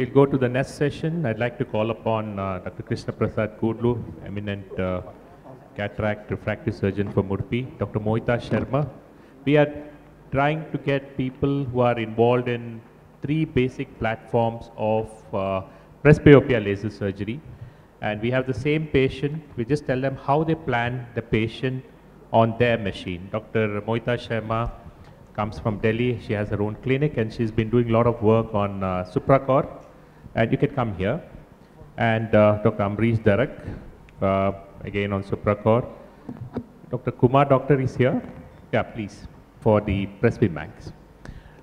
we'll go to the next session. I'd like to call upon uh, Dr. Krishna Prasad Kudlu, eminent uh, cataract refractive surgeon for Murphy, Dr. Mohita Sharma. We are trying to get people who are involved in three basic platforms of uh, presbyopia laser surgery. And we have the same patient. We just tell them how they plan the patient on their machine. Dr. Mohita Sharma comes from Delhi. She has her own clinic and she's been doing a lot of work on uh, Supracor. And you can come here. And uh, Dr. Ambarish Darak, uh, again on Supracor. Dr. Kumar Doctor is here. Yeah, please, for the Presbymax.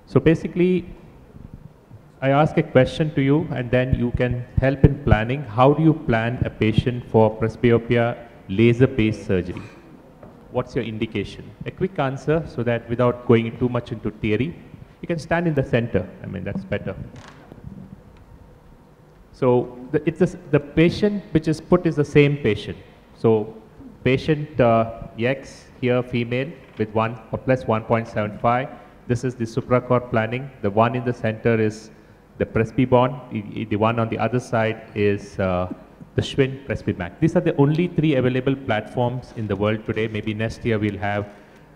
So basically, I ask a question to you and then you can help in planning. How do you plan a patient for presbyopia laser-based surgery? What's your indication? A quick answer so that without going too much into theory, you can stand in the center. I mean, that's better. So the, it's the, the patient which is put is the same patient. So patient uh, X here female with 1 or plus 1.75. This is the supracor planning. The one in the center is the Presbyond. The, the one on the other side is uh, the Schwind Presbymax. These are the only three available platforms in the world today. Maybe next year we'll have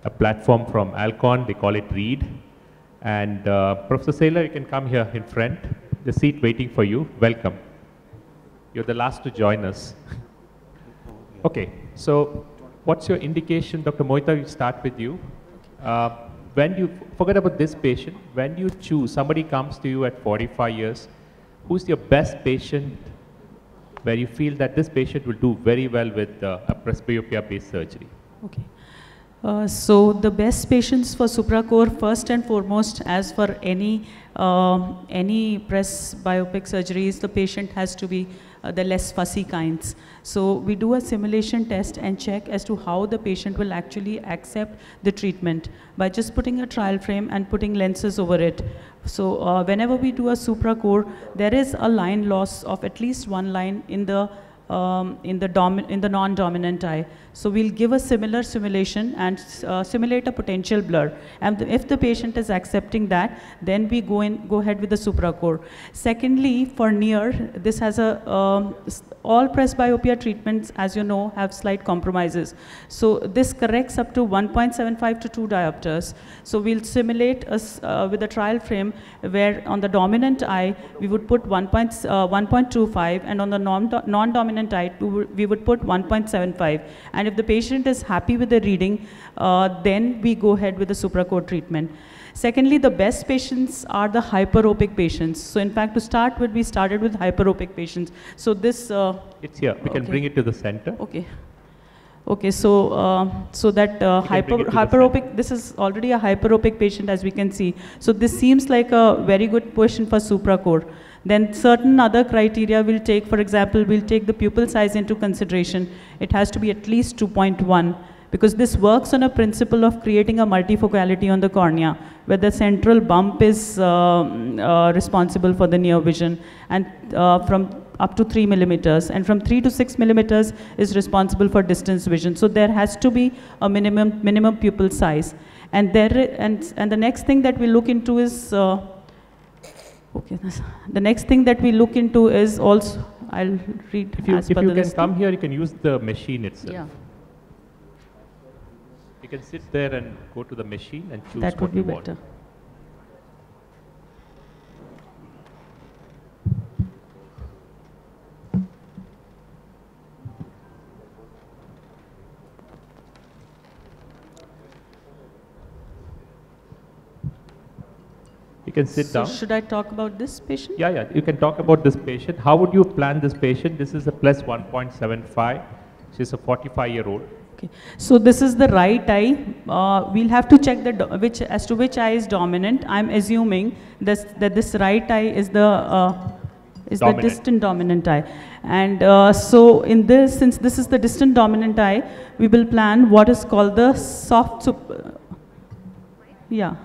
a platform from Alcon. They call it Reed. And uh, Professor Saylor, you can come here in front. The seat waiting for you. Welcome. You're the last to join us. okay, so what's your indication? Dr. Mohita, we start with you. Uh, when you forget about this patient, when you choose, somebody comes to you at 45 years, who's your best patient where you feel that this patient will do very well with uh, a presbyopia-based surgery? Okay. Uh, so the best patients for Supracor, first and foremost, as for any um, any presbyopic surgeries, the patient has to be uh, the less fussy kinds. So we do a simulation test and check as to how the patient will actually accept the treatment by just putting a trial frame and putting lenses over it. So uh, whenever we do a Supracor, there is a line loss of at least one line in the um, in the, in the non-dominant eye. So we'll give a similar simulation and uh, simulate a potential blur. And if the patient is accepting that, then we go in, go ahead with the Supracor. Secondly, for near, this has a, um, all presbyopia treatments, as you know, have slight compromises. So this corrects up to 1.75 to 2 diopters. So we'll simulate us uh, with a trial frame where on the dominant eye, we would put 1.25 uh, and on the non-dominant eye, we would put 1.75. And if the patient is happy with the reading, uh, then we go ahead with the Supracor treatment. Secondly, the best patients are the hyperopic patients. So in fact, to start with, we started with hyperopic patients. So this... Uh, it's here. We can bring it to the center. Okay. Okay, so uh, so that uh, hyper, hyperopic, this is already a hyperopic patient as we can see. So this seems like a very good patient for Supracor. Then certain other criteria will take, for example, we'll take the pupil size into consideration. It has to be at least 2.1 because this works on a principle of creating a multifocality on the cornea where the central bump is uh, uh, responsible for the near vision and uh, from up to 3 millimeters and from 3 to 6 millimeters is responsible for distance vision. So there has to be a minimum, minimum pupil size. And, there, and, and the next thing that we look into is uh, Okay, the next thing that we look into is also, I'll read If you, if you can come here, you can use the machine itself. Yeah. You can sit there and go to the machine and choose that what would be you better. want. You can sit so down. Should I talk about this patient? Yeah, yeah. You can talk about this patient. How would you plan this patient? This is a plus 1.75. She's a 45 year old. Okay. So this is the right eye. Uh, we'll have to check the which as to which eye is dominant. I'm assuming this, that this right eye is the uh, is dominant. the distant dominant eye. And uh, so in this, since this is the distant dominant eye, we will plan what is called the soft. yeah.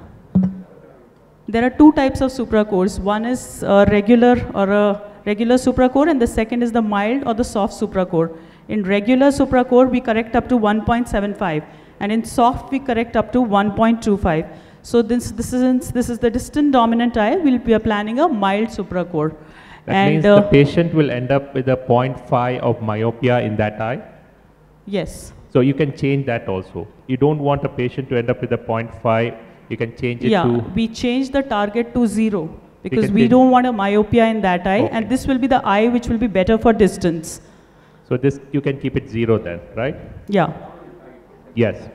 There are two types of Supracors. One is a regular or a regular Supracor and the second is the mild or the soft Supracor. In regular Supracor, we correct up to 1.75 and in soft, we correct up to 1.25. So this, this, is, this is the distant dominant eye, we'll be planning a mild Supracor. That and means uh, the patient will end up with a 0.5 of myopia in that eye. yes, So you can change that also. You don't want a patient to end up with a 0.5. You can change it yeah, to. we change the target to zero because we don't want a myopia in that eye, Okay. and this will be the eye which will be better for distance. So this you can keep it zero then, right? Yeah. Yes.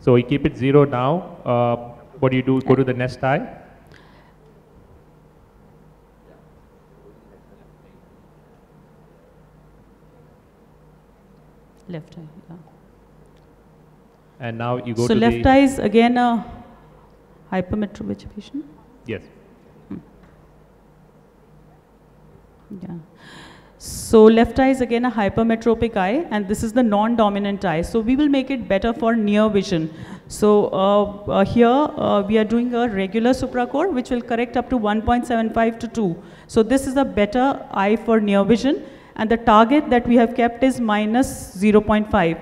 So we keep it zero now. Uh, what do you do? Go to the next eye. Left eye. Yeah. And now you go so to left the. eye is again a hypermetrovision. Yes. Yeah. So left eye is again a hypermetropic eye, and this is the non-dominant eye. So we will make it better for near vision. So uh, uh, here uh, we are doing a regular Supracor, which will correct up to 1.75 to 2. So this is a better eye for near vision, and the target that we have kept is minus 0.5.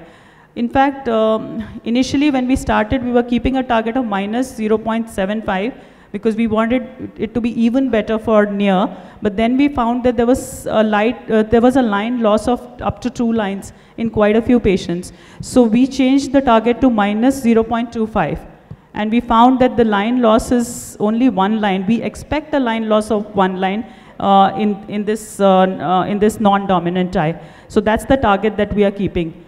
In fact, um, initially when we started, we were keeping a target of minus 0.75 because we wanted it to be even better for near. But then we found that there was a light, uh, there was a line loss of up to two lines in quite a few patients. So we changed the target to minus 0.25. And we found that the line loss is only one line. We expect a line loss of one line uh, in, in this, uh, uh, in this non-dominant eye. So that's the target that we are keeping.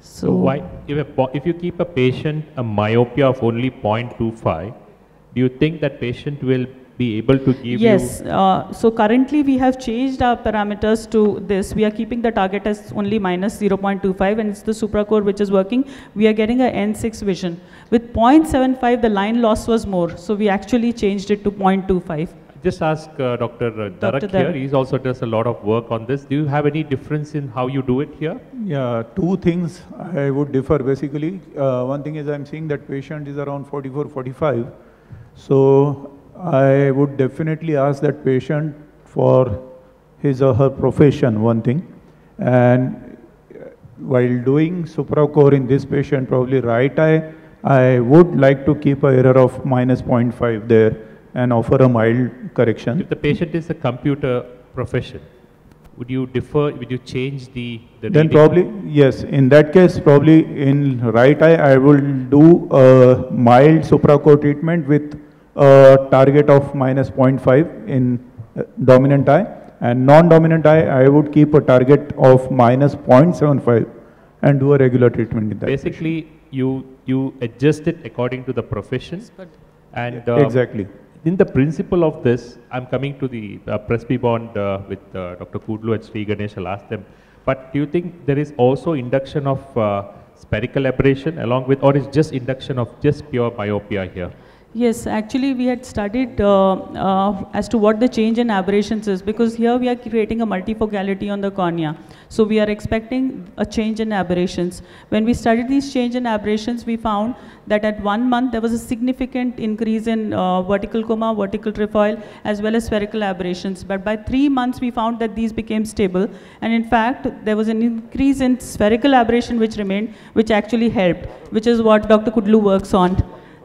So why, if, a, if you keep a patient a myopia of only 0.25, do you think that patient will be able to give Yes, you? uh, so currently we have changed our parameters to this. We are keeping the target as only minus 0.25 and it's the Supracor which is working. We are getting a N6 vision. With 0.75 the line loss was more, so we actually changed it to 0.25. Just ask uh, Dr. Darak Dr. here. Darak. He also does a lot of work on this. Do you have any difference in how you do it here? Yeah, two things I would differ basically. Uh, one thing is I'm seeing that patient is around 44, 45. So I would definitely ask that patient for his or her profession, one thing. And uh, while doing Supracor in this patient, probably right eye, I would like to keep a error of minus 0.5 there and offer a mild correction. If the patient is a computer profession, would you differ, would you change the, the Then reading? probably, yes, in that case, probably in right eye, I will do a mild Supracor treatment with a target of minus 0.5 in uh, dominant eye. And non-dominant eye, I would keep a target of minus 0.75 and do a regular treatment in that. Basically, you, you adjust it according to the profession. And uh, Exactly. In the principle of this, I'm coming to the uh, Presbyond uh, with uh, Dr. Kudlu and Sri Ganesh. I'll ask them. But do you think there is also induction of uh, spherical aberration along with, or is just induction of just pure myopia here? Yes, actually we had studied uh, uh, as to what the change in aberrations is because here we are creating a multifocality on the cornea. So we are expecting a change in aberrations. When we studied these change in aberrations, we found that at one month there was a significant increase in uh, vertical coma, vertical trefoil, as well as spherical aberrations. But by three months, we found that these became stable. And in fact, there was an increase in spherical aberration which remained, which actually helped, which is what Dr. Kudlu works on.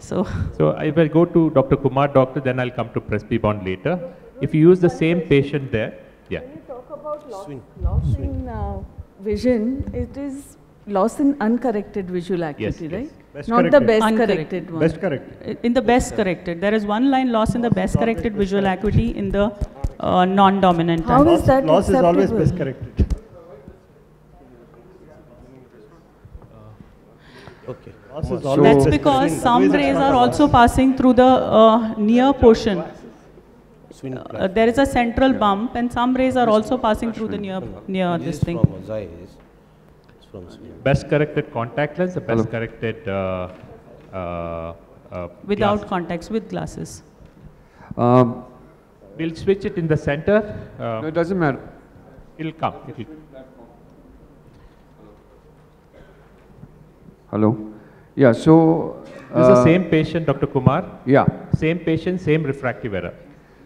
So. So if I go to Dr. Kumar doctor, then I'll come to Presbyond later. If you use the same patient there, yeah. When you talk about loss, loss in uh, vision, it is loss in uncorrected visual acuity, yes. right? Best Not the best Uncorrected. corrected one. Best correct. In the best corrected, there is one line loss in the best corrected visual acuity in the uh, non-dominant How eye. is that Loss is always best corrected. Okay. Loss is So- That's because some rays are also passing through the uh, near portion. Uh, there is a central bump and some rays are also passing through the near, near This this thing. from Zeiss. It's from Schwind. Best corrected contact lens, the best corrected uh, uh, uh, Without glass. contacts, with glasses. Um, We'll switch it in the center. Uh, no, it doesn't matter. it'll come. It'll, Hello? Yeah, so. this is the uh, same patient, Dr. Kumar. Yeah. Same patient, same refractive error.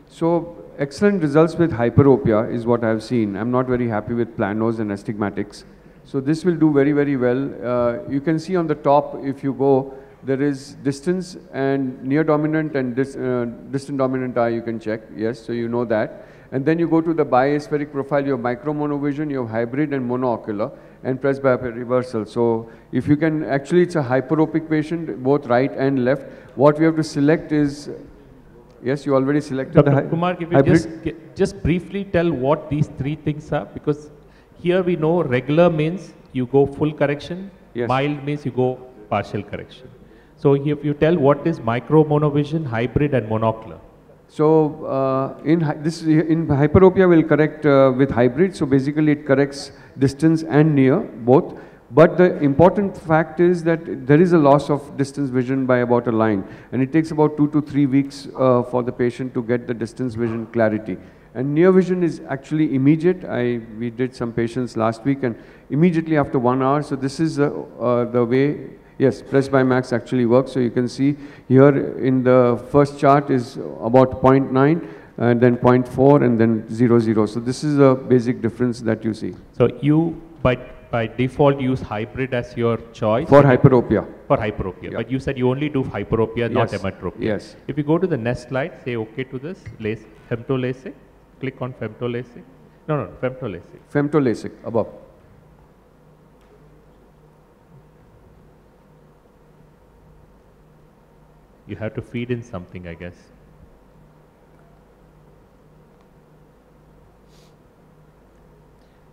So, excellent results with hyperopia is what I've seen. I'm not very happy with planos and astigmatics. So, this will do very, very well. Uh, you can see on the top, if you go, there is distance and near dominant and dis, uh, distant dominant eye you can check. Yes, so you know that. And then you go to the biaspheric profile, you have micromonovision, you have hybrid and monoocular, and presbyopia reversal. So if you can, actually it's a hyperopic patient, both right and left. What we have to select is, yes, you already selected the Dr. hy- Kumar, if you just, just briefly tell what these three things are, because here we know regular means you go full correction, Yes. mild means you go partial correction. So if you tell what is micro monovision, hybrid and monocular. So uh, in this in hyperopia we'll correct uh, with hybrid. So basically it corrects distance and near both. But the important fact is that there is a loss of distance vision by about a line, and it takes about two to three weeks uh, for the patient to get the distance vision clarity. And near vision is actually immediate. I we did some patients last week, and immediately after one hour. So this is uh, uh, the way Yes, Presbymax actually works. So you can see here in the first chart is about 0.9 and then 0.4 and then 0.0. So this is a basic difference that you see So you, by, by default, use hybrid as your choice. for hyperopia. For hyperopia, Yeah. but you said you only do hyperopia, not Yes. Yes. If you go to the next slide, say OK to this, lace, femtoLASIK, click on femtoLASIK. No, no, femtoLASIK. FemtoLASIK above. You have to feed in something, I guess.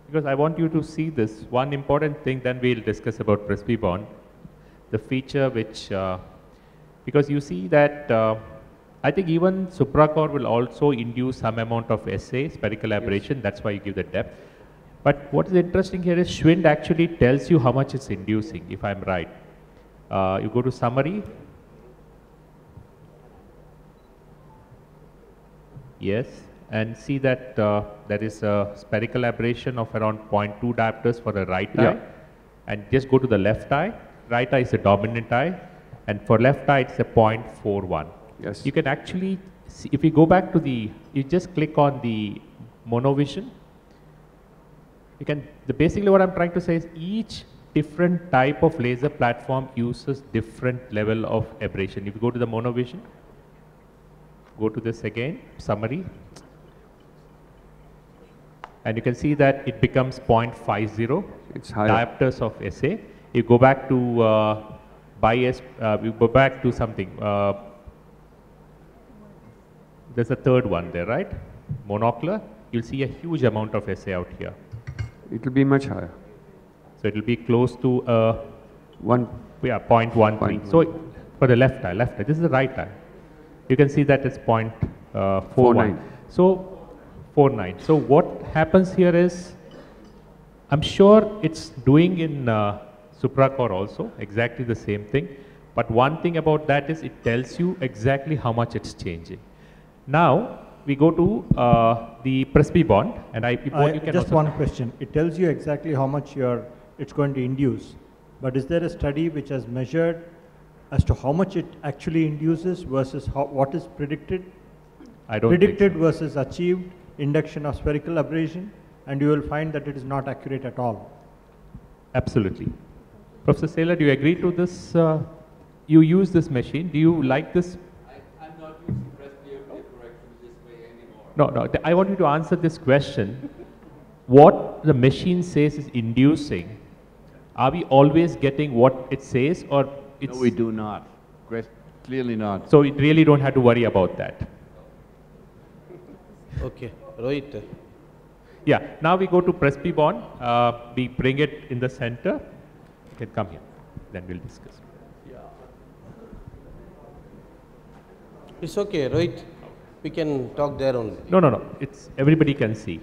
Because I want you to see this. One important thing, then we'll discuss about Presbyond. The feature which, uh, because you see that, uh, I think even Supracor will also induce some amount of SA, spherical aberration, that's why you give the depth. But what is interesting here is Schwind actually tells you how much it's inducing, if I'm right. Uh, you go to summary, Yes, and see that uh, there is a spherical aberration of around 0.2 diopters for the right Yeah. eye. And just go to the left eye. Right eye is the dominant eye. And for left eye, it's a 0.41. Yes. You can actually, see, if you go back to the, you just click on the monovision. You can, the basically what I'm trying to say is each different type of laser platform uses different level of aberration. If you go to the monovision, go to this again, summary. And you can see that it becomes 0.50 It's higher. diopters of SA. You go back to uh, bias, uh, you go back to something. Uh, there's a third one there, right? Monocular. You'll see a huge amount of SA out here. It will be much higher. So it will be close to uh, One. yeah, 0.13. Point So for the left eye, left eye, this is the right eye. You can see that it's point, uh, 41. 49. So 49. So what happens here is, I'm sure it's doing in uh, Supracor also, exactly the same thing. But one thing about that is it tells you exactly how much it's changing. Now we go to uh, the Presbyond, and I, you can Just one question. It tells you exactly how much you're, it's going to induce. But is there a study which has measured as to how much it actually induces versus how, what is predicted? I don't Predicted so. versus achieved induction of spherical aberration, and you will find that it is not accurate at all. Absolutely. Professor Saylor, do you agree to this? Uh, you use this machine. Do you like this? I'm not using presbyopia correction this way anymore. No, no. I want you to answer this question. What the machine says is inducing. Are we always getting what it says, or it's No, we do not. Clearly not. so? We really don't have to worry about that. Okay, Rohit. Yeah. Now we go to Presbyond. Uh, we bring it in the center. You can come here. Then we'll discuss. Yeah. It's okay, Rohit. We can talk there only. No, no, no. It's everybody can see.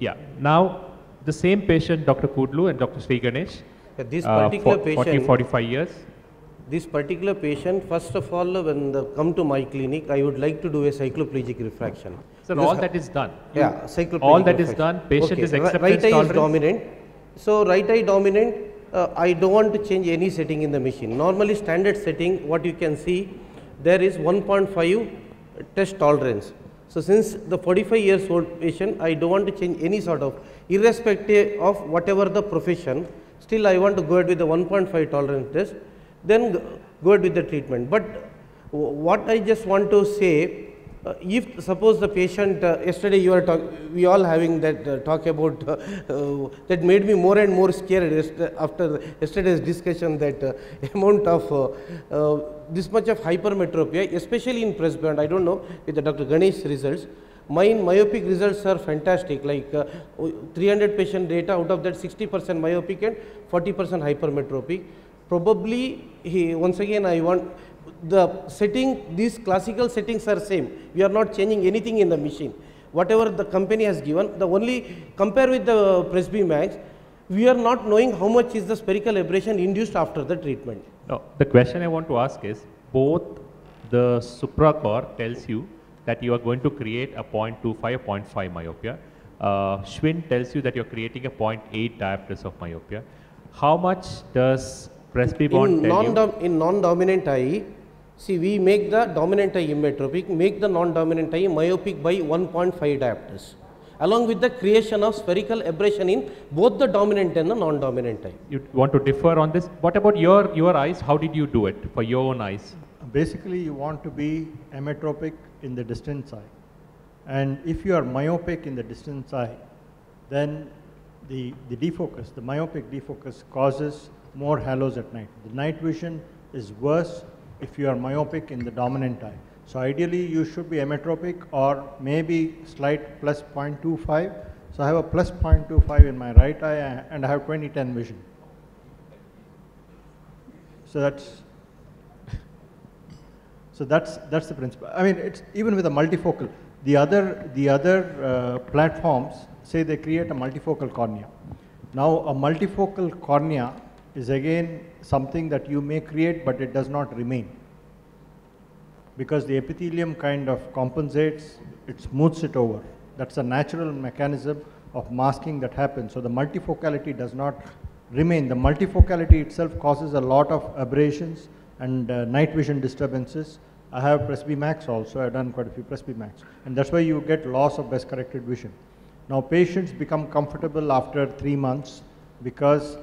Yeah. Now the same patient, Dr. Kudlu and Dr. Sri Ganesh. Yeah, This uh, particular for- 40, patient, 45 years. This particular patient, first of all, when they come to my clinic, I would like to do a cycloplegic refraction. Sir, Because all that is done. Yeah, cycloplegic All that is refraction. done, patient Okay, is acceptance Right eye is dominant. So right eye dominant, uh, I don't want to change any setting in the machine. Normally standard setting, what you can see, there is 1.5 test tolerance. So since the 45 years old patient, I don't want to change any sort of, irrespective of whatever the profession, still I want to go ahead with the 1.5 tolerance test, then go ahead with the treatment. But what I just want to say, uh, if suppose the patient, uh, yesterday you are talk, we all having that uh, talk about, uh, uh, that made me more and more scared after yesterday's discussion that uh, amount of this much of hypermetropia, especially in presbyond, I don't know with the Dr. Ganesh results, mine myopic results are fantastic like uh, 300 patient data out of that 60% myopic and 40% hypermetropic. Probably he, once again I want the setting, these classical settings are same. We are not changing anything in the machine. Whatever the company has given, the only compare with the Presby Max, we are not knowing how much is the spherical aberration induced after the treatment. No, the question I want to ask is, both the Supracor tells you that you are going to create a 0.25 or 0.5 myopia. Uh, Schwind tells you that you're creating a 0.8 diopters of myopia. How much does Presbyond In tell you? non in non-dominant eye, see we make the dominant eye emmetropic, make the non-dominant eye myopic by 1.5 diopters, along with the creation of spherical aberration in both the dominant and the non-dominant eye. You want to differ on this? What about your, your eyes? How did you do it for your own eyes? Basically, you want to be emmetropic in the distance eye. And if you are myopic in the distance eye, then the, the defocus, the myopic defocus causes more halos at night. The night vision is worse if you are myopic in the dominant eye. So ideally, you should be emmetropic or maybe slight plus 0.25. So I have a plus 0.25 in my right eye and I have 20/10 vision. So that's so that's that's the principle. I mean, it's even with a multifocal. The other the other uh, platforms say they create a multifocal cornea. Now, a multifocal cornea is again something that you may create, but it does not remain because the epithelium kind of compensates, it smooths it over. That's a natural mechanism of masking that happens. So the multifocality does not remain. The multifocality itself causes a lot of aberrations and uh, night vision disturbances. I have Presby Max also, I've done quite a few Presby Max. And that's why you get loss of best corrected vision. Now patients become comfortable after three months because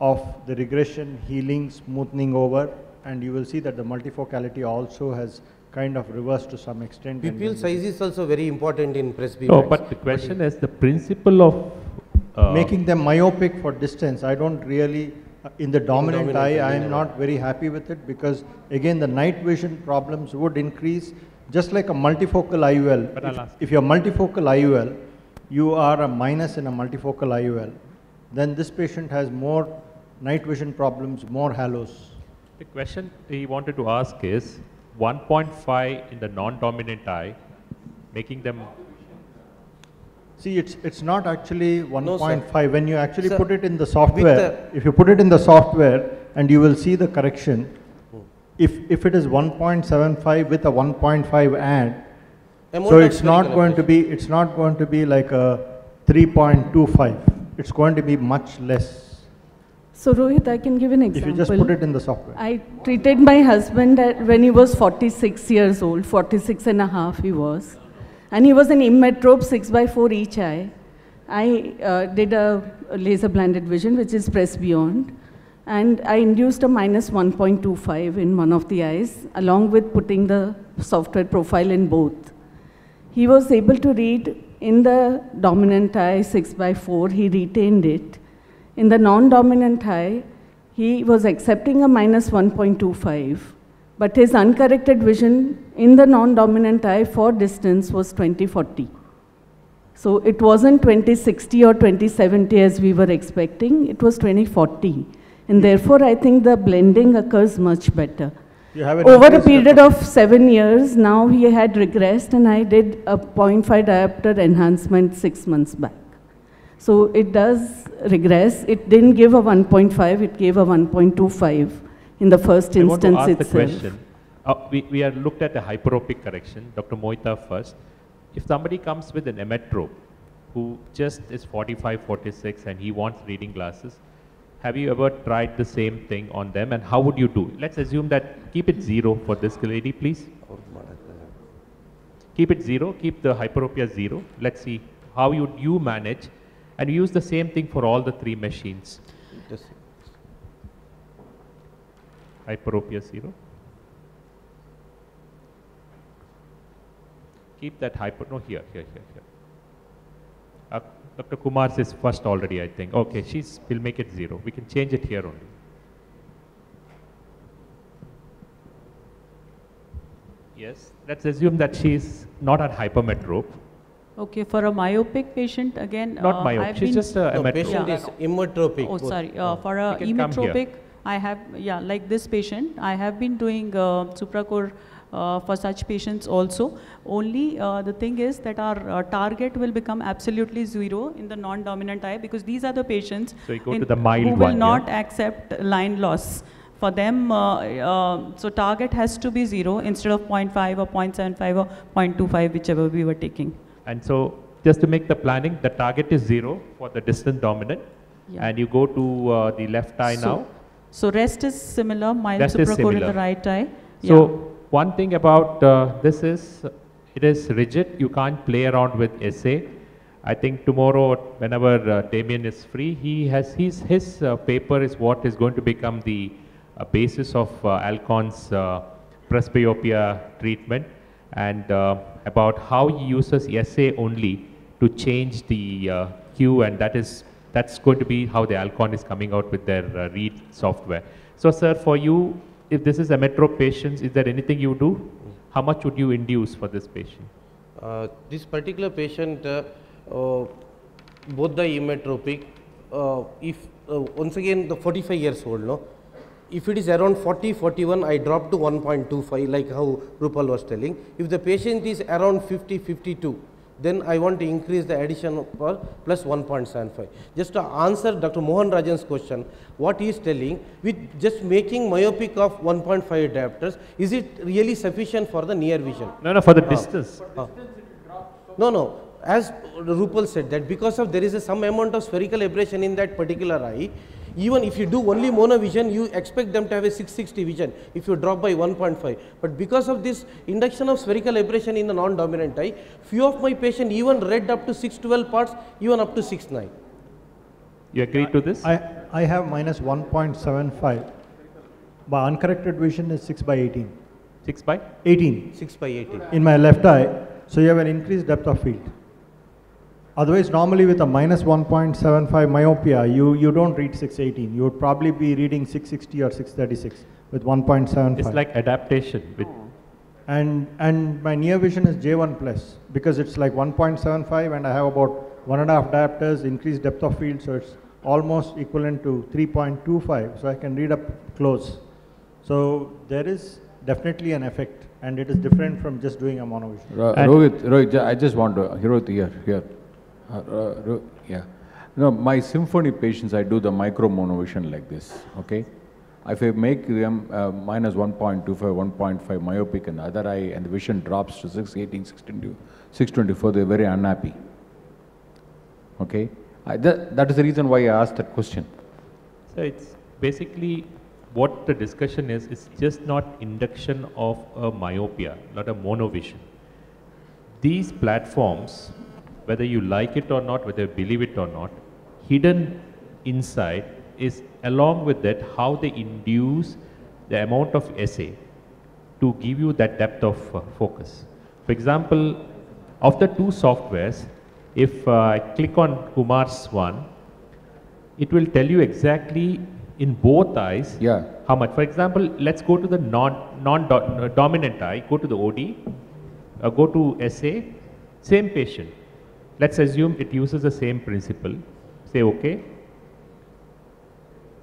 of the regression, healing, smoothing over, and you will see that the multifocality also has kind of reversed to some extent. and Pupil size is also very important in presbyopia. No, but the question is the principle of uh, making them myopic for distance. I don't really, uh, in the dominant dominant eye, eye, I am not very happy with it because again, the night vision problems would increase just like a multifocal IOL. But I'll If- ask- If you're multifocal IOL, you are a minus in a multifocal IOL, then this patient has more night vision problems, more halos. The question he wanted to ask is 1.5 in the non-dominant eye, making them See, it's, it's not actually sir. 1.5. When you actually Sir, put it in the software, the- if you put it in the software and you will see the correction, if, if it is 1.75 with a 1.5 add, so it's not going to be, it's not going to be like a 3.25. It's going to be much less So Rohit, I can give an example. if you just put it in the software. I treated my husband at, when he was 46 years old, 46 and a half he was. And he was an emmetrope 6 by 4 each eye. I uh, did a, a laser blinded vision, which is Presbyond. And I induced a minus 1.25 in one of the eyes, along with putting the software profile in both. He was able to read in the dominant eye 6 by 4, he retained it. In the non-dominant eye, he was accepting a minus 1.25, but his uncorrected vision in the non-dominant eye for distance was 2040. So it wasn't 2060 or 2070 as we were expecting, it was 2040. And therefore, I think the blending occurs much better. You have Over a period of seven years, now he had regressed and I did a 0.5 diopter enhancement six months back. So it does regress. It didn't give a 1.5, it gave a 1.25 in the first I want to instance ask the itself. question. Uh, we, we are looked at the hyperopic correction. Dr. Mohita first. If somebody comes with an emmetrope who just is 45, 46 and he wants reading glasses, have you ever tried the same thing on them and how would you do? Let's assume that, keep it zero for this lady please. Keep it zero, keep the hyperopia zero. Let's see how you, you manage and we use the same thing for all the three machines. Hyperopia zero. keep that hyper, no, here, here, here, here. Uh, Dr. Kumar says first already, I think. Okay, she's, we'll make it zero. We can change it here only. Yes, let's assume that she's not at hypermetrope. Okay, for a myopic patient, again. Not uh, myope, I've she's been- just a, a No, metro. patient Yeah. is emmetropic. Oh, both. sorry, uh, for a You can come here. emmetropic, I have, yeah, like this patient, I have been doing uh, Supracor uh, for such patients also. Only uh, the thing is that our uh, target will become absolutely zero in the non-dominant eye because these are the patients So you go in- to the mild who one, will yeah? not accept line loss. For them, uh, uh, so target has to be zero instead of 0.5 or 0.75 or 0.25, whichever we were taking. And so, just to make the planning, the target is zero for the distant dominant. Yeah. And you go to uh, the left eye So- now. So rest is similar, mild Rest in the right eye. So one thing about uh, this is it is rigid. You can't play around with SA. I think tomorrow, whenever uh, Damien is free, he has his his uh, paper is what is going to become the uh, basis of uh, Alcon's uh, presbyopia treatment and uh, about how he uses SA only to change the uh, Q and that is that's going to be how the Alcon is coming out with their uh, read software. So sir, for you, if this is a metro patient, is there anything you do? How much would you induce for this patient? Uh, this particular patient, uh, uh, both the emmetropic, uh, if once again the 45 years old, no, if it is around 40, 41, I drop to 1.25, like how Rupal was telling. If the patient is around 50, 52, then I want to increase the addition for plus 1.75. Just to answer Dr. Mohan Rajan's question, what he is telling, with just making myopic of 1.5 diopters, is it really sufficient for the near vision? No, no, for the ah. distance. Ah. No, no. As Rupal said that because of there is a some amount of spherical aberration in that particular eye, even if you do only monovision, you expect them to have a 660 vision if you drop by 1.5. But because of this induction of spherical aberration in the non-dominant eye, few of my patient even read up to 612 parts, even up to 6.9. You agree to this? I, I have minus 1.75, but uncorrected vision is 6 by 18. 6 by? 18 6 by 18. in my left eye, so you have an increased depth of field. Otherwise, normally with a minus 1.75 myopia, you, you don't read 618. You would probably be reading 660 or 636 with 1.75. It's like adaptation with oh. and and my near vision is J1 plus because it's like 1.75 and I have about one and a half diopters, increased depth of field, so it's almost equivalent to 3.25. So I can read up close. So there is definitely an effect, and it is different from just doing a monovision. Ro- And- Rohit, Rohit, I just want to, Rohit, here, here. Uh, yeah. No, my Symfony patients, I do the micro monovision like this, okay? If I make them uh, minus 1.25, 1.5 myopic in the other eye and the vision drops to 618, 620, 624, they're very unhappy. Okay? I, that, that is the reason why I asked that question. So it's basically what the discussion is, it's just not induction of a myopia, not a monovision. These platforms, whether you like it or not, whether you believe it or not, hidden inside is along with that how they induce the amount of essay to give you that depth of uh, focus. For example, of the two softwares, if uh, I click on Kumar's one, it will tell you exactly in both eyes Yeah. how much. For example, let's go to the non, non do, uh, dominant eye, go to the OD, uh, go to SA, same patient. Let's assume it uses the same principle. Say OK.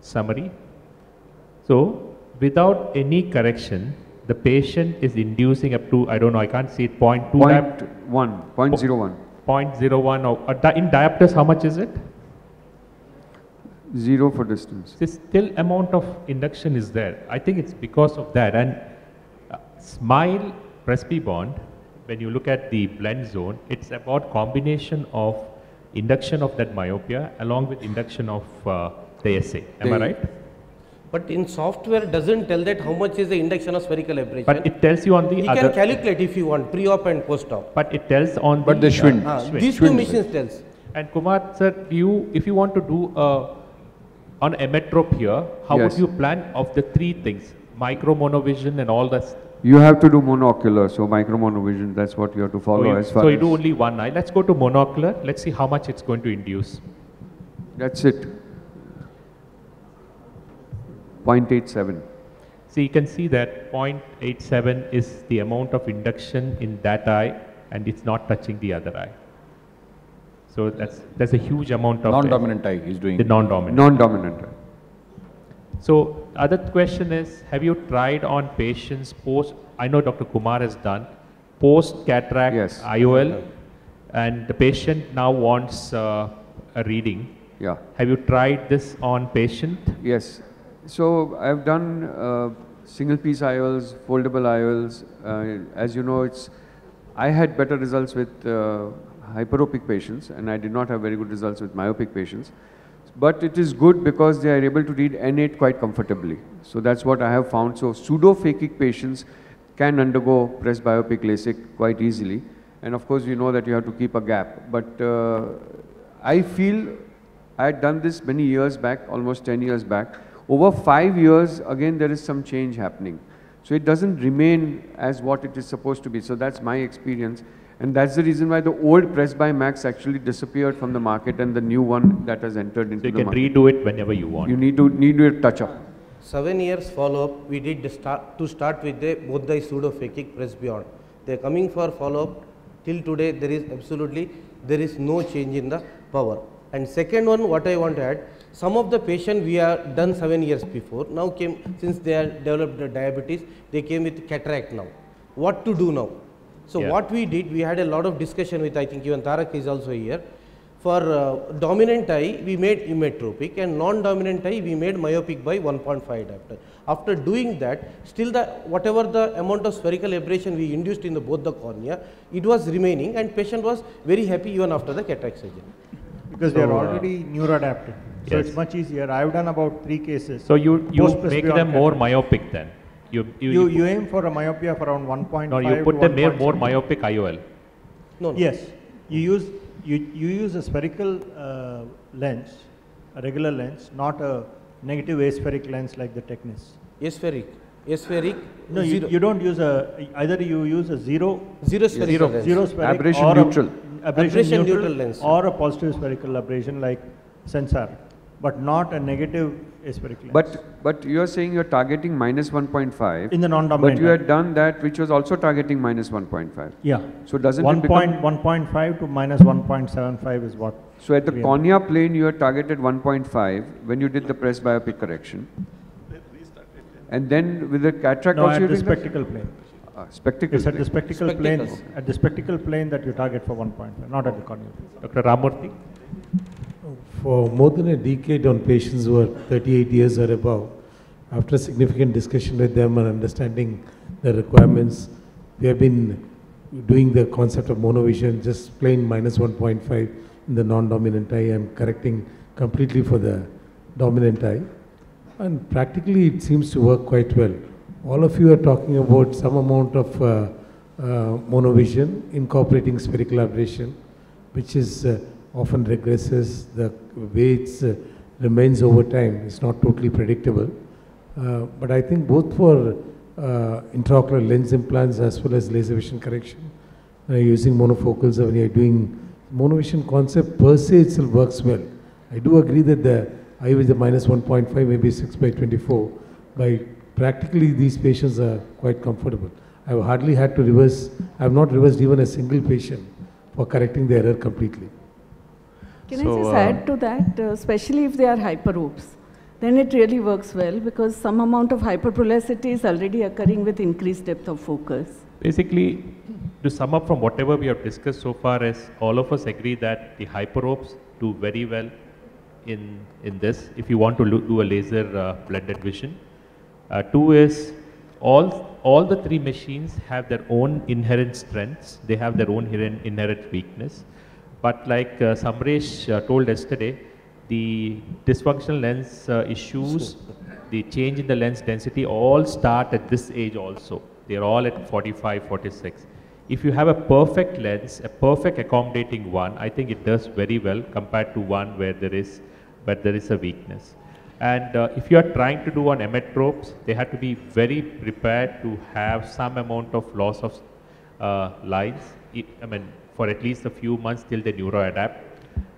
Summary. So, without any correction, the patient is inducing up to, I don't know, I can't see it, 0.2 diop- Point one, point zero one. 0.01 or uh, di- in diopters, how much is it? Zero for distance. This still amount of induction is there. I think it's because of that. And uh, smile Presbyond, when you look at the blend zone, it's about combination of induction of that myopia along with induction of uh, the SA. Am I right? But in software doesn't tell that how much is the induction of spherical aberration. But it tells you on the you other. can calculate if you want, pre-op and post-op. but it tells on But the. the Schwind. Ah, Schwind. these two Schwind. machines tells. And Kumar, sir, you, if you want to do uh, on emmetrope here, how Yes. would you plan of the three things, micro monovision and all that? You have to do monocular, so micromonovision, that's what you have to follow Oh, you- as far so as. you do only one eye. Let's go to monocular. Let's see how much it's going to induce. That's it. 0.87. So you can see that 0.87 is the amount of induction in that eye and it's not touching the other eye. So that's, that's a huge amount of. Non-dominant eye is doing. The non-dominant. Non-dominant. So other question is, have you tried on patients post, I know Dr. Kumar has done, post cataract Yes. IOL and the patient now wants uh, a reading. Yeah. Have you tried this on patient? Yes. So I've done uh, single piece IOLs, foldable IOLs. Uh, as you know, it's I had better results with uh, hyperopic patients, and I did not have very good results with myopic patients. But it is good because they are able to read N8 quite comfortably. So that's what I have found. So pseudophakic patients can undergo presbyopic LASIK quite easily. And of course, you know that you have to keep a gap. But uh, I feel I had done this many years back, almost 10 years back. Over five years, again, there is some change happening. So it doesn't remain as what it is supposed to be. So that's my experience. And that's the reason why the old Presby Max actually disappeared from the market and the new one that has entered into So the market. you can redo it whenever you want. You need to need to touch up. Seven years follow-up, we did the start, to start with the both the pseudophakic Presbyond. They are coming for follow-up. Till today, there is absolutely, there is no change in the power. And second one, what I want to add, some of the patient we have done seven years before, now came, since they have developed the diabetes, they came with cataract now. What to do now? So Yeah. what we did, we had a lot of discussion with, I think even Tarak is also here. For uh, dominant eye, we made emmetropic and non-dominant eye, we made myopic by 1.5 diopter. After doing that, still the whatever the amount of spherical aberration we induced in the both the cornea, it was remaining and patient was very happy even after the cataract surgery. Because they are already uh, already neuroadapted. So yes. it's much easier. I've done about three cases. So you, you make presbyopic them more myopic then? You, you, You, you aim for a myopia of around 1.5 no, you put a more, more myopic IOL. No, no. Yes, you use, you, you use a spherical uh, lens, a regular lens, not a negative aspheric lens like the Tecnis. Aspheric, aspheric, No, you, you don't use a, either you use a zero, zero spherical lens. zero spheric Aberration or neutral. A, aberration, Aberration neutral, neutral lens. or a positive spherical aberration like Sensar, but not a negative aspheric lens. But but you are saying you are targeting minus 1.5. in the non-dominant. But you had done that which was also targeting minus 1.5. Yeah. So doesn't One it become point, one point five to minus one point seven five is what. So at the we are- cornea plane, you had targeted 1.5 when you did the presbyopic correction. And then with the cataract No, also at you the did spectacle plane. Uh, spectacle It's at the plane. spectacle plane, at the spectacle plane that you target for one point five, not at the cornea. Dr. Ramurthy? For more than a decade on patients who are 38 years or above, after significant discussion with them and understanding the requirements, we have been doing the concept of monovision, just plain minus 1.5 in the non-dominant eye. I'm correcting completely for the dominant eye. And practically it seems to work quite well. All of you are talking about some amount of uh, uh, monovision incorporating spherical aberration, which is uh, often regresses, the way it uh, remains over time It's not totally predictable. Uh, but I think both for uh, intraocular lens implants as well as laser vision correction, using monofocals when you're doing monovision concept per se itself works well. I do agree that the eye with the minus 1.5 maybe 6 by 24 by practically these patients are quite comfortable. I've hardly had to reverse, I have not reversed even a single patient for correcting the error completely. Can I just uh, add to that, uh, especially if they are hyperopes, then it really works well because some amount of hyperprolicity is already occurring with increased depth of focus. Basically, to sum up from whatever we have discussed so far is all of us agree that the hyperopes do very well in, in this if you want to do a laser uh, blended vision. Uh, two is all, all the three machines have their own inherent strengths, they have their own inherent weakness. But like uh, Samresh uh, told yesterday, the dysfunctional lens uh, issues, the change in the lens density all start at this age also. They are all at 45, 46. If you have a perfect lens, a perfect accommodating one, I think it does very well compared to one where there is, where there is a weakness. And uh, if you are trying to do on emmetropes, they have to be very prepared to have some amount of loss of uh, lines, I mean, for at least a few months till they neuroadapt.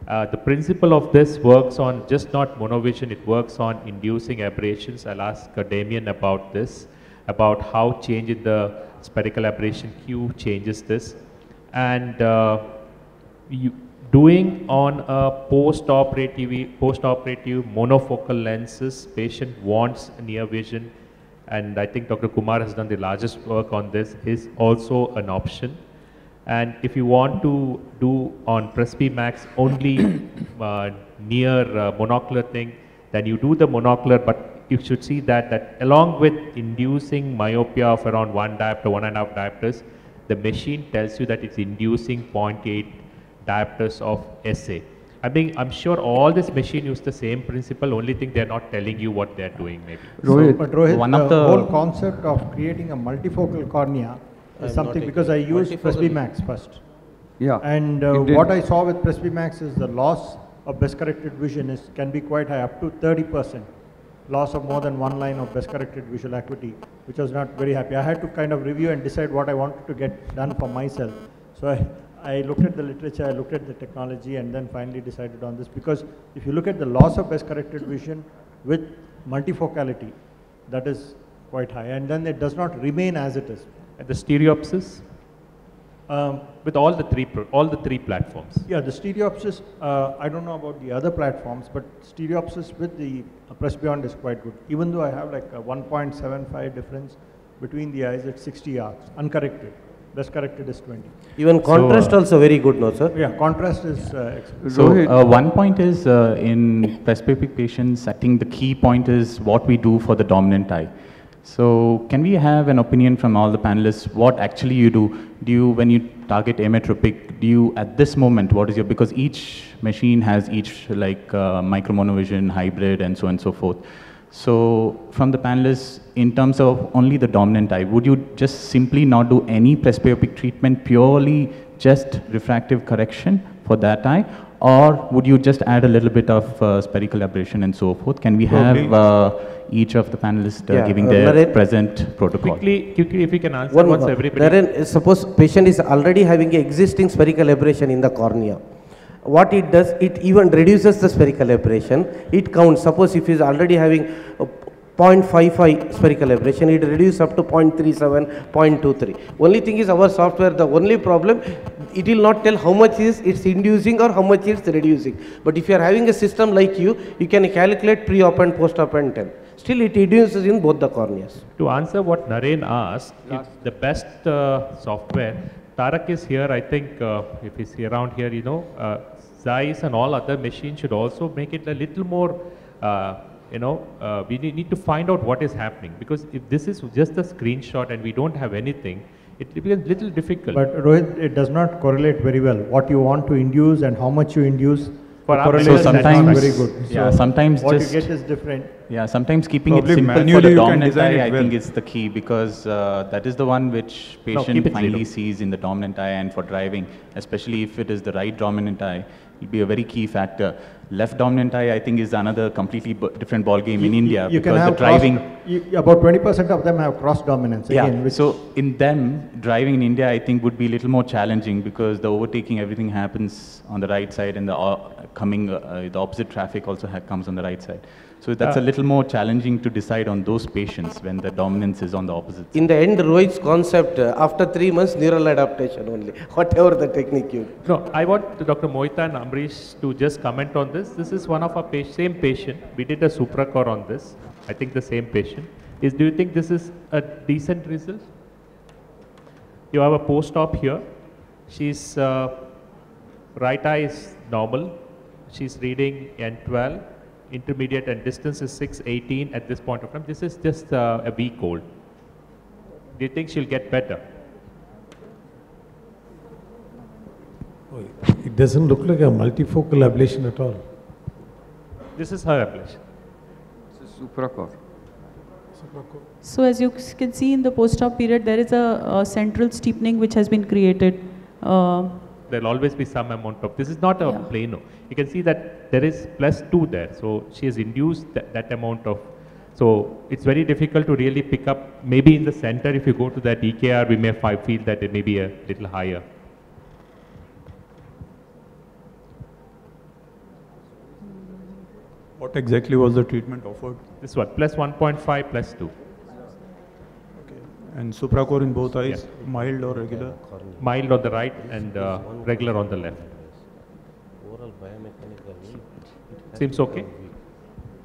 Uh, the principle of this works on just not monovision, it works on inducing aberrations. I'll ask Damien about this, about how change in the spherical aberration Q changes this. And uh, you, doing on a post-operative, post-operative monofocal lenses, patient wants near vision, and I think Dr. Kumar has done the largest work on this, is also an option. And if you want to do on Presbymax only uh, near uh, monocular thing, then you do the monocular, but you should see that, that along with inducing myopia of around one diopter, one and a half diopters, the machine tells you that it's inducing 0.8 diopters of SA. I mean, I'm sure all this machine use the same principle, only thing they're not telling you what they're doing maybe. So, but Rohit, one the, of the- whole concept of creating a multifocal cornea I'm something because I used multifocal- Presbymax first. Yeah. And uh, what I saw with Presbymax is the loss of best corrected vision is can be quite high, up to 30% loss of more than one line of best corrected visual acuity, which I was not very happy. I had to kind of review and decide what I wanted to get done for myself. So I, I looked at the literature, I looked at the technology, and then finally decided on this because if you look at the loss of best corrected vision with multifocality, that is quite high, and then it does not remain as it is. And the stereopsis Um, with all the three, all the three platforms. Yeah, the stereopsis, uh, I don't know about the other platforms, but stereopsis with the uh, Presbyond is quite good. Even though I have like a 1.75 difference between the eyes at 60 arcs, uncorrected. Best corrected is 20. Even contrast uh, also very good, no, sir? Yeah, contrast is uh. So uh, one point is uh, in presbyopic patients, I think the key point is what we do for the dominant eye. So can we have an opinion from all the panelists? What actually you do? Do you, when you target emmetropic, do you at this moment, what is your, because each machine has each like uh, micromonovision, hybrid and so on and so forth. So from the panelists, in terms of only the dominant eye, would you just simply not do any presbyopic treatment, purely just refractive correction for that eye? Or would you just add a little bit of uh, spherical aberration and so forth? Can we have Probably. uh, each of the panelists uh, Yeah, giving uh, their Naren- present protocol? Quickly, quickly, if you can answer One once more. everybody. Naren, uh, suppose patient is already having a existing spherical aberration in the cornea. What it does, it even reduces the spherical aberration. It counts. Suppose if he is already having a 0.55 spherical aberration, it reduces up to 0.37, 0.23. Only thing is our software, the only problem, it will not tell how much is it's inducing or how much it's reducing. But if you are having a system like you, you can calculate pre-op and post-op and tell. Still it reduces in both the corneas. To answer what Naren asked, it's the best uh, software. Tarak is here, I think, uh, if he's around here, you know, uh, Zeiss and all other machines should also make it a little more, uh, you know, uh, we need, need to find out what is happening. Because if this is just a screenshot and we don't have anything, it becomes little difficult. But Rohit, it does not correlate very well. What you want to induce and how much you induce, For the correlation So is not sometimes- very good. yeah, So sometimes what just- you get is different. Yeah, sometimes keeping Probably it simple for the dominant eye, it I well. think is the key because uh, that is the one which patient it finally zero. sees in the dominant eye and for driving, especially if it is the right dominant eye, will be a very key factor. Left dominant eye, I think, is another completely b- different ball game in India you can because the driving. cross, you, about 20% of them have cross dominance. Yeah, Again, so in them, driving in India, I think would be a little more challenging because the overtaking, everything happens on the right side and the uh, coming, uh, the opposite traffic also ha- comes on the right side. So that's a little more challenging to decide on those patients when the dominance is on the opposite side. In the end, Rohit's concept, uh, after three months, neural adaptation only, whatever the technique you. No, I want Dr. Mohita and Ambarish to just comment on this. This is one of our pa- same patient. We did a Supracor on this. I think the same patient. Is do you think this is a decent result? You have a post-op here. She's uh, right eye is normal. She's reading N12. Intermediate and distance is 618 at this point of time. This is just uh, a week old. Do you think she'll get better? It doesn't look like a multifocal ablation at all. This is her ablation. This is Supracor. So as you can see in the post-op period, there is a, a central steepening which has been created. Uh, there'll always be some amount of, this is not a Yeah. plano. You can see that there is plus 2 there. So she has induced that, that amount of, so it's very difficult to really pick up, maybe in the center, if you go to that EKR, we may fi- feel that it may be a little higher. What exactly was the treatment offered? This one, plus 1.5, plus 2. And Supracor in both eyes, mild or regular? Mild on the right and uh, regular on the left. Oral biomechanical. it Seems okay?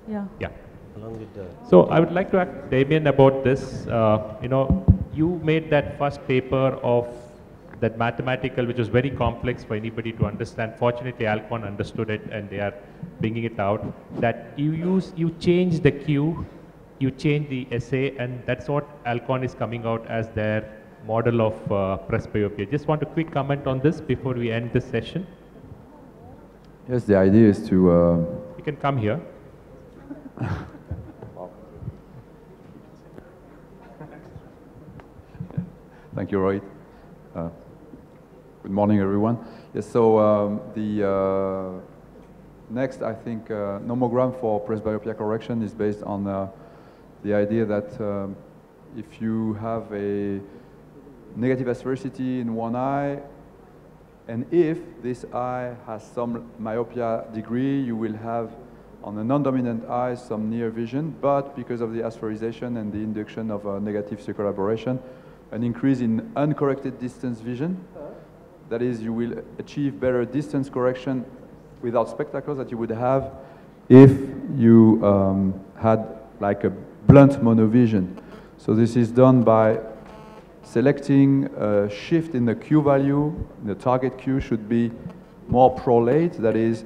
Yeah. Yeah. Along with the. So I would like to ask Damien about this. Uh, you know, you made that first paper of that mathematical, which was very complex for anybody to understand. Fortunately, Alcon understood it, and they are bringing it out. That you use, you change the Q, you change the assay, and that's what Alcon is coming out as their model of uh, presbyopia. Just want a quick comment on this before we end this session. Yes, the idea is to. Uh, You can come here. Thank you, Rohit. Uh, Good morning, everyone. Yes, so um, the uh, next, I think, uh, nomogram for presbyopia correction is based on uh, the idea that um, if you have a negative asphericity in one eye, and if this eye has some myopia degree, you will have on the non-dominant eye some near vision, but because of the aspherization and the induction of a negative circular aberration, an increase in uncorrected distance vision. That is, you will achieve better distance correction without spectacles that you would have if you um, had like a blunt monovision. So this is done by selecting a shift in the Q value. The target Q should be more prolate, that is,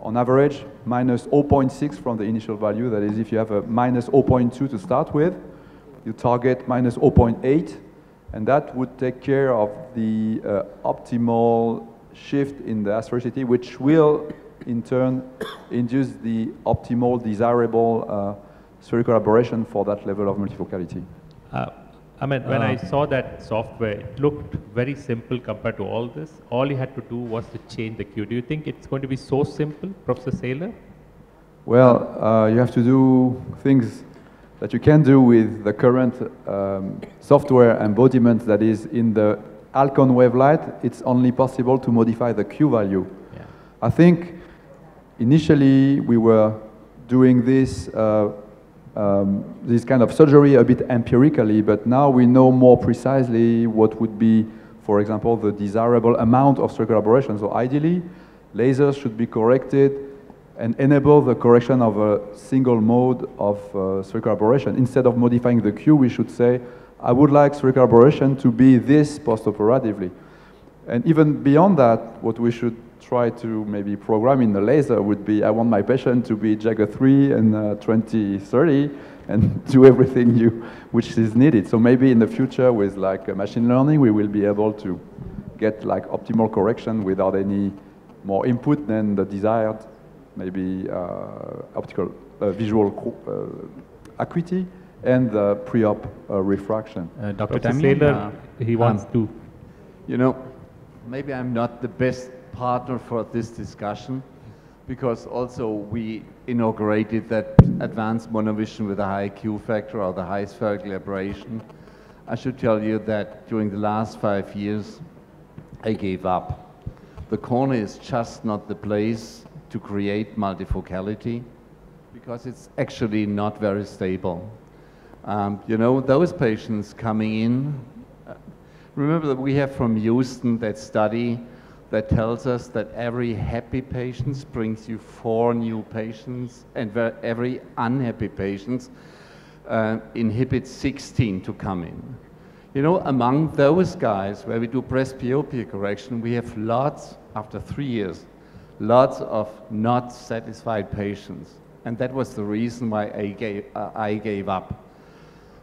on average, minus 0.6 from the initial value. That is, if you have a minus 0.2 to start with, you target minus 0.8, and that would take care of the uh, optimal shift in the asphericity, which will, in turn, induce the optimal, desirable uh, spherical aberration for that level of multifocality. Uh, I mean, when I Uh, saw that software, it looked very simple compared to all this. All you had to do was to change the Q. Do you think it's going to be so simple, Professor Seiler? Well, uh, you have to do things that you can do with the current um, software embodiment that is in the Alcon Wavelight. It's only possible to modify the Q value. Yeah. I think initially we were doing this, uh, um, this kind of surgery a bit empirically, but now we know more precisely what would be, for example, the desirable amount of circular aberration. So ideally, lasers should be corrected and enable the correction of a single mode of uh, circular aberration. Instead of modifying the Q, we should say, I would like circular aberration to be this postoperatively. And even beyond that, what we should try to maybe program in the laser would be, I want my patient to be Jaeger 3 and uh, 2030 and do everything you, which is needed. So maybe in the future with like uh, machine learning, we will be able to get like optimal correction without any more input than the desired maybe uh, optical uh, visual co- uh, acuity and the pre-op uh, refraction. Uh, Dr. Professor Damien, uh, he wants um, to. You know, maybe I'm not the best partner for this discussion because also we inaugurated that advanced monovision with a high Q factor or the high spherical aberration. I should tell you that during the last five years, I gave up. The cornea is just not the place to create multifocality because it's actually not very stable. Um, you know, those patients coming in, uh, remember that we have from Houston that study that tells us that every happy patient brings you four new patients, and every unhappy patient uh, inhibits 16 to come in. You know, among those guys where we do presbyopia correction, we have lots, after three years, lots of not satisfied patients. And that was the reason why I gave, uh, I gave up.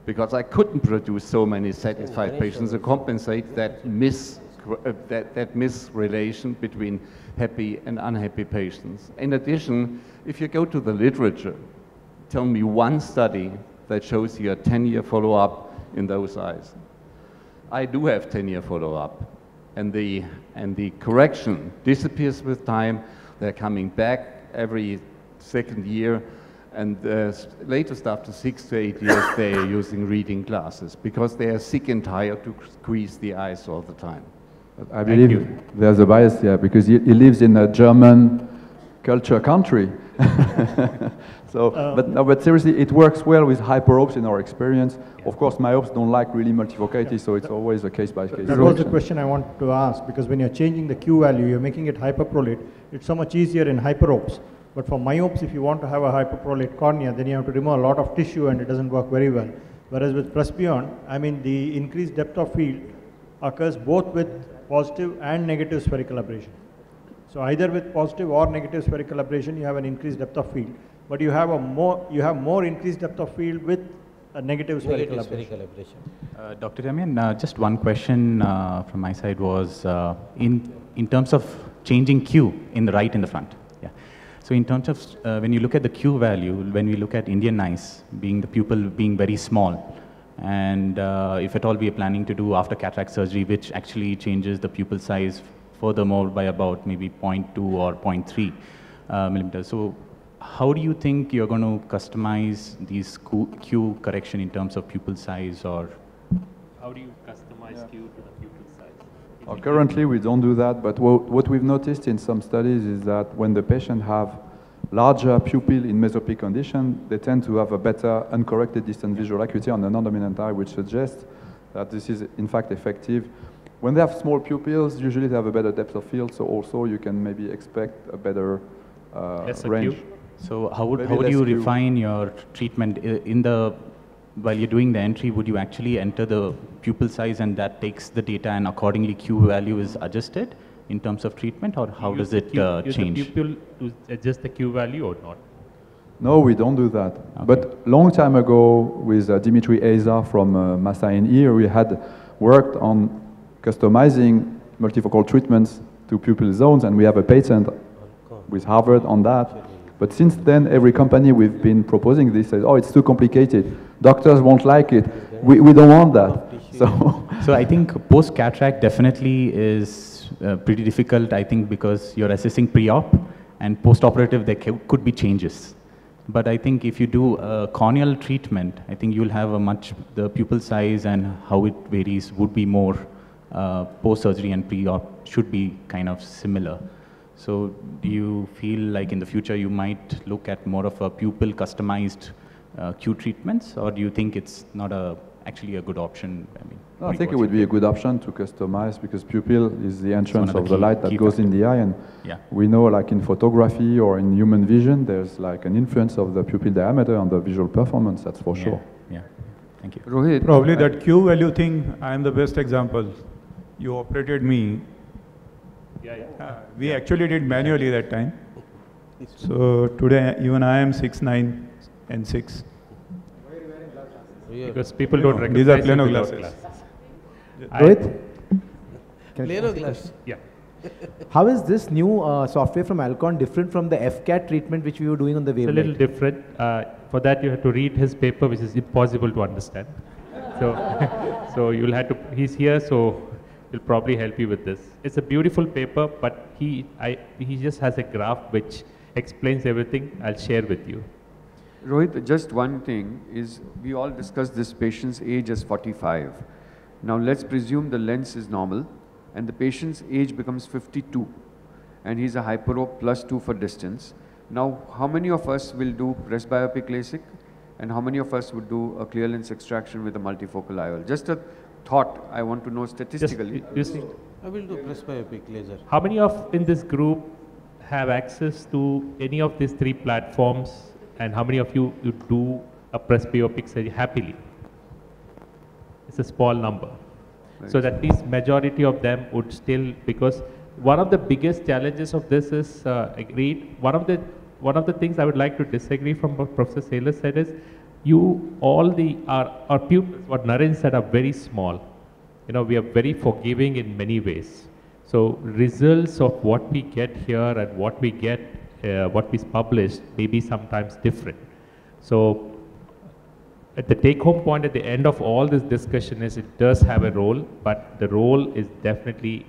Because I couldn't produce so many satisfied patients to compensate that mis, uh, that, that misrelation between happy and unhappy patients. In addition, if you go to the literature, tell me one study that shows you a 10-year follow-up in those eyes. I do have 10-year follow-up. and the, and the correction disappears with time. They're coming back every second year, and uh, latest after six to eight years, they are using reading glasses because they are sick and tired to squeeze the eyes all the time. I believe there's a bias here because he, he lives in a German culture country. so, uh, but, no, but seriously, it works well with hyperopes in our experience. Of course, myopes don't like really multifocality, so it's always a case by case. That was the question I wanted to ask, because when you're changing the Q value, you're making it hyperprolate. It's so much easier in hyperopes. But for myopes, if you want to have a hyperprolate cornea, then you have to remove a lot of tissue and it doesn't work very well. Whereas with Presbyond, I mean, the increased depth of field occurs both with positive and negative spherical aberration. So either with positive or negative spherical aberration, you have an increased depth of field. But you have a more, you have more increased depth of field with a negative spherical Negative aberration. spherical aberration. Uh, Dr. Damien, uh, just one question uh, from my side was uh, in, in terms of changing Q in the right in the front. Yeah. So in terms of uh, when you look at the Q value, when we look at Indian eyes being the pupil being very small, and uh, if at all we are planning to do after cataract surgery, which actually changes the pupil size furthermore by about maybe 0.2 or 0.3 uh, millimeters. So how do you think you're going to customize these Q, Q correction in terms of pupil size or How do you customize Q to the pupil size? Uh, currently, we don't do that, but what, what we've noticed in some studies is that when the patient have larger pupil in mesopic condition, they tend to have a better uncorrected distant visual acuity on the non-dominant eye, which suggests that this is in fact effective. When they have small pupils, usually they have a better depth of field, so also you can maybe expect a better uh, range. So how would, how would you Q. refine your treatment in the, while you're doing the entry, would you actually enter the pupil size and that takes the data and accordingly Q value is adjusted in terms of treatment or how does it Q- uh, use the change? pupil to adjust the Q value or not? No, we don't do that. But long time ago, with uh, Dimitri Azar from uh, Massa in here, we had worked on customizing multifocal treatments to pupil zones, and we have a patent with Harvard on that. But since then, every company we've been proposing this says, "Oh, it's too complicated. Doctors won't like it. We, we don't want that." So. So I think post cataract definitely is uh, pretty difficult. I think because you're assessing pre-op and post-operative there could be changes. But I think if you do a corneal treatment, I think you'll have a much the pupil size and how it varies would be more uh, post-surgery and pre-op should be kind of similar. So do you feel like in the future you might look at more of a pupil customized uh, Q treatments, or do you think it's not a actually a good option? I mean, No, I think it would be a good option to customize because pupil is the entrance of of the the key- light that key goes in the eye, and Yeah. we know, like in photography or in human vision, there's like an influence of the pupil diameter on the visual performance. That's for sure. Yeah, thank you. Rohit. Probably that Q value thing, I am the best example. You operated me. Yeah, yeah. Uh, we actually did manually that time. So today, even I am six nine and 6. Because people don't recognize These are plano without glasses. glasses. Rohit? Plano ask glass. Yeah. How is this new uh, software from Alcon different from the FCAT treatment which we were doing on the It's a little different. Uh, for that, you have to read his paper, which is impossible to understand. So, so you'll have to. He's here, so he'll probably help you with this. It's a beautiful paper, but he, I, he just has a graph which explains everything. I'll share with you. Rohit, just one thing is we all discussed this patient's age as 45. Now let's presume the lens is normal and the patient's age becomes 52 and he's a hyperope plus 2 for distance. Now how many of us will do presbyopic LASIK and how many of us would do a clear lens extraction with a multifocal IOL? Just a thought I want to know statistically. you see- I will do presbyopic laser. How many of in this group have access to any of these three platforms, and how many of you, you do a presbyopic surgery happily? It's a small number. So that means majority of them would still because one of the biggest challenges of this is uh, agreed. One of the one of the things I would like to disagree from what Professor Seiler said is you all the our, our pupils what Naren said are very small. You know we are very forgiving in many ways. So results of what we get here and what we get uh, what is published may be sometimes different. So at the take home point at the end of all this discussion is it does have a role, but the role is definitely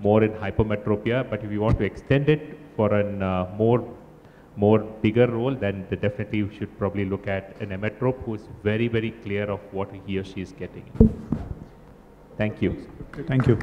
more in hypermetropia. But if you want to extend it for a uh, more more bigger role, then the definitely you should probably look at an emmetrope who is very very clear of what he or she is getting. Thank you. Thank you.